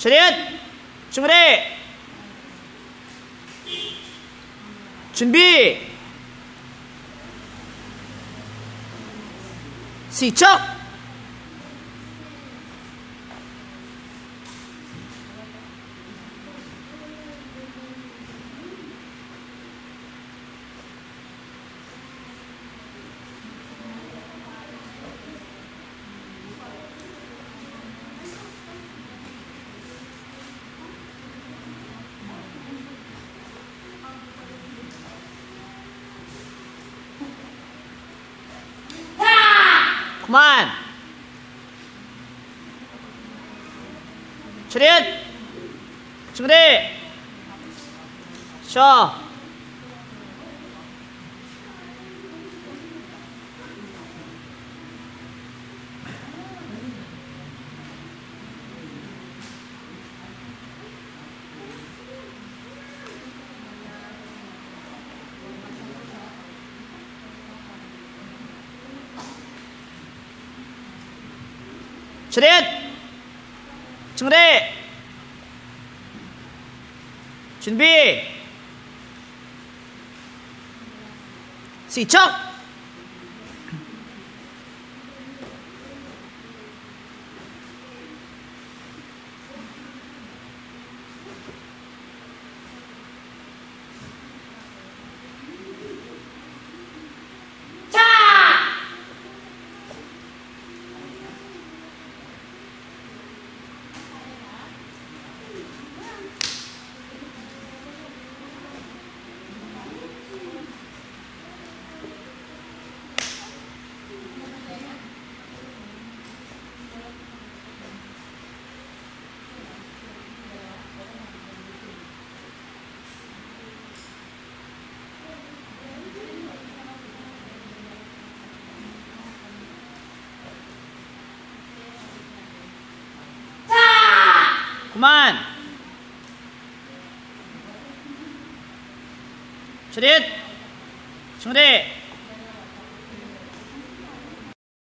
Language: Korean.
차렷! 준비! 준비! 시작! 차렷! 준비! 쉬어! 차렷! 준비! 준비! 시작! 顾满，确定，兄弟。